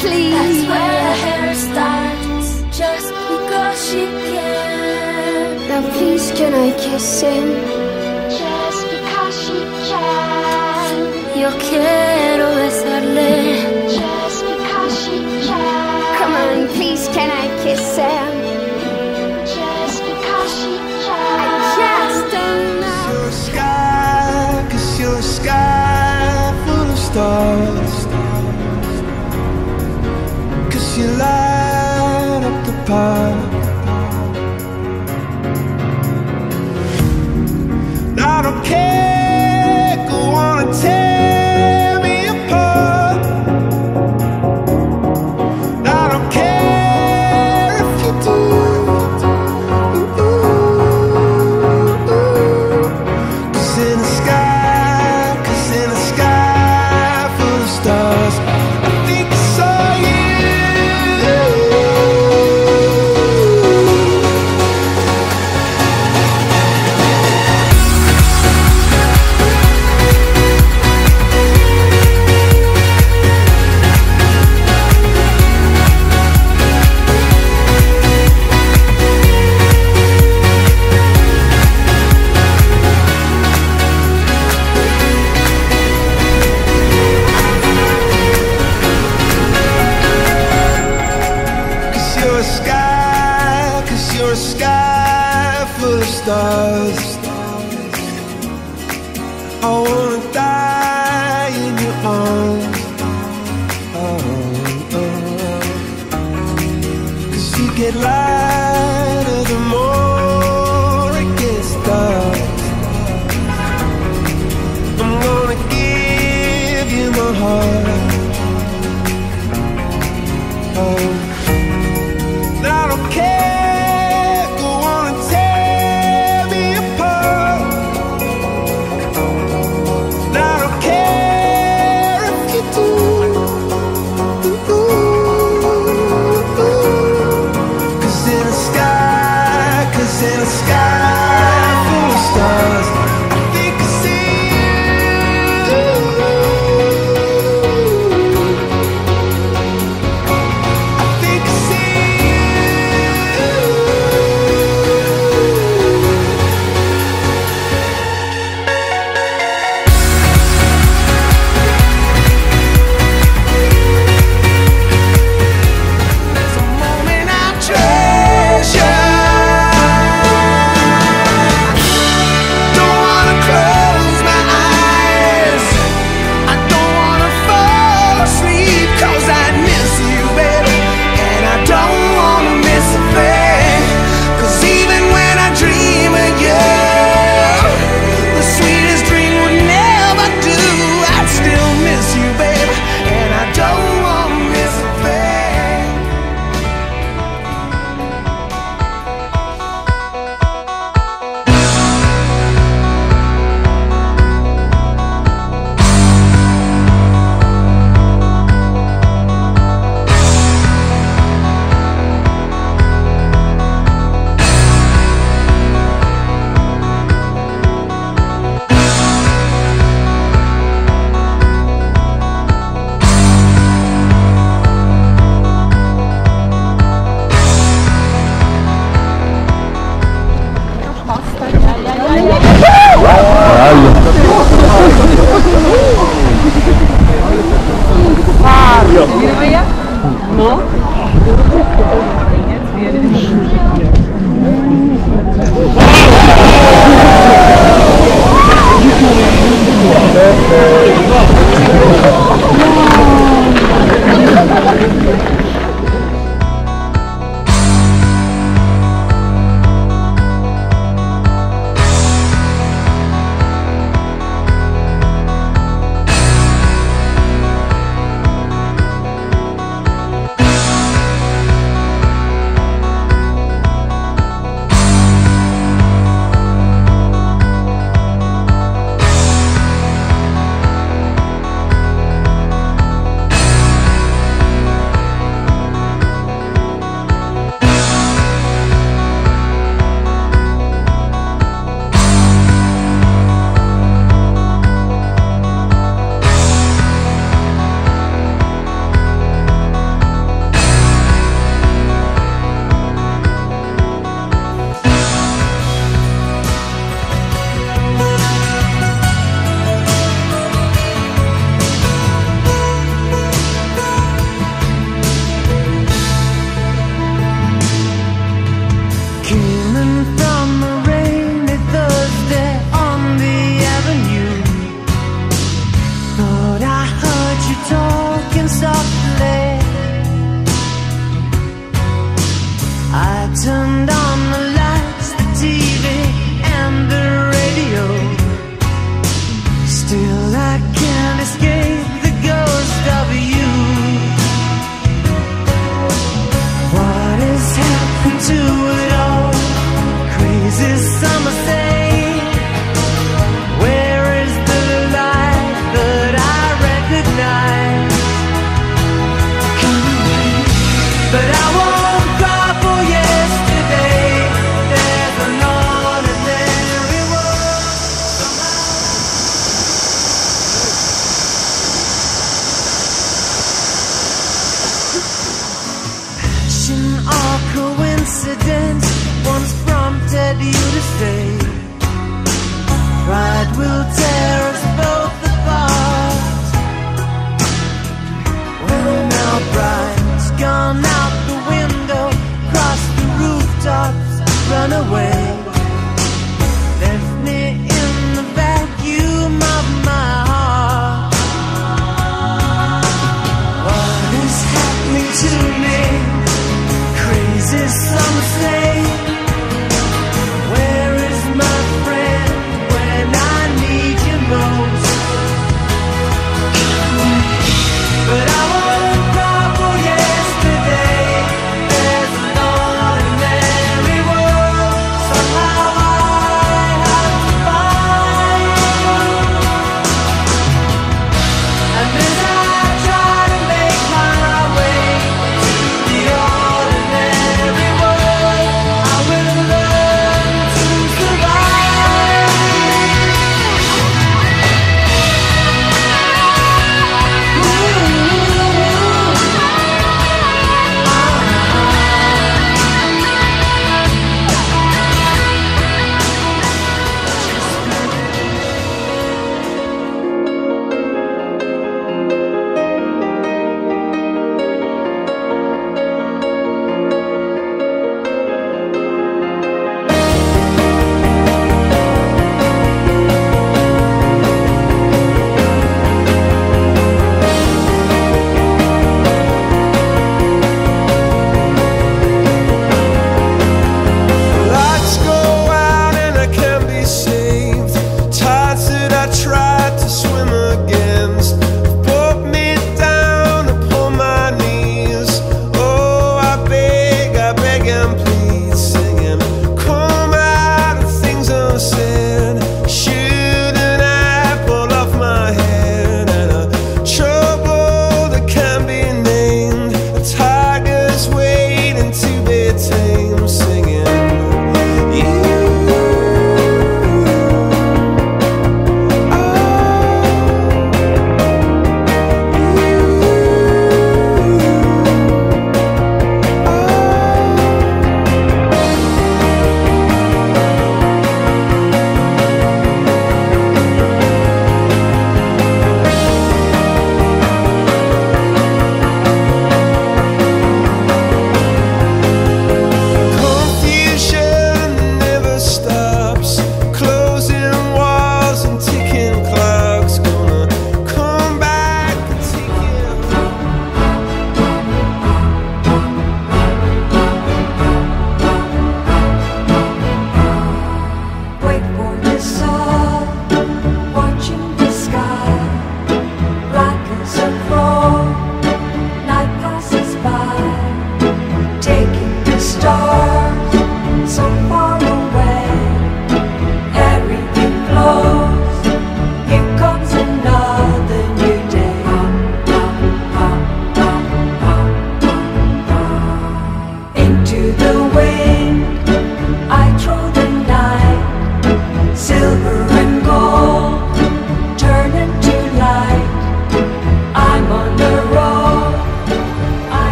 please. That's where the hair starts, just because she can. Now please can I kiss him? Just because she can. Yo quiero besarle. Just because she can. Come on, please can I kiss him? a sky, cause you're a sky full of stars. I wanna die in your arms. Oh, oh, oh. Cause you get lost.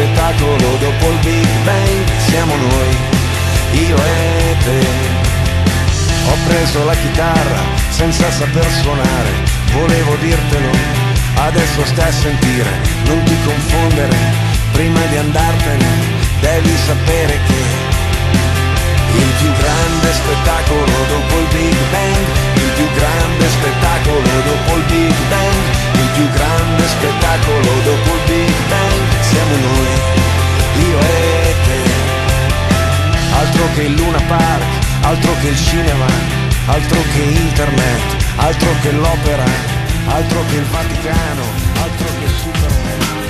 Spettacolo dopo il Big Bang, siamo noi, io e te. Ho preso la chitarra senza saper suonare, volevo dirtelo, adesso stai a sentire, non ti confondere, prima di andartene devi sapere che il più grande spettacolo dopo il Big Bang, il più grande spettacolo dopo il Big Bang, più grande spettacolo dopo il Big Bang, siamo noi, io e te. Altro che il Luna Park, altro che il cinema, altro che internet, altro che l'opera, altro che il Vaticano, altro che Superman.